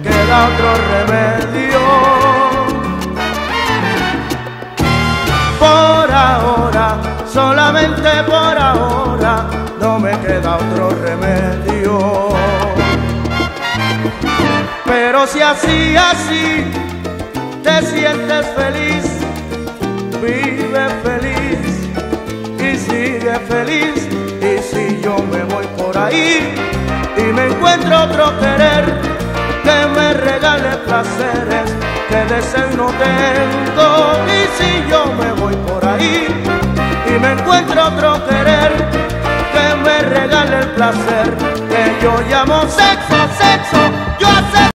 queda otro remedio. Por ahora, solamente por ahora, no me queda otro remedio. Pero si así, así te sientes feliz, vive feliz y sigue feliz. Y si yo me voy por ahí me encuentro otro querer que me regale placeres que de ser no tengo. Y si yo me voy por ahí y me encuentro otro querer que me regale el placer que yo llamo sexo, sexo, yo.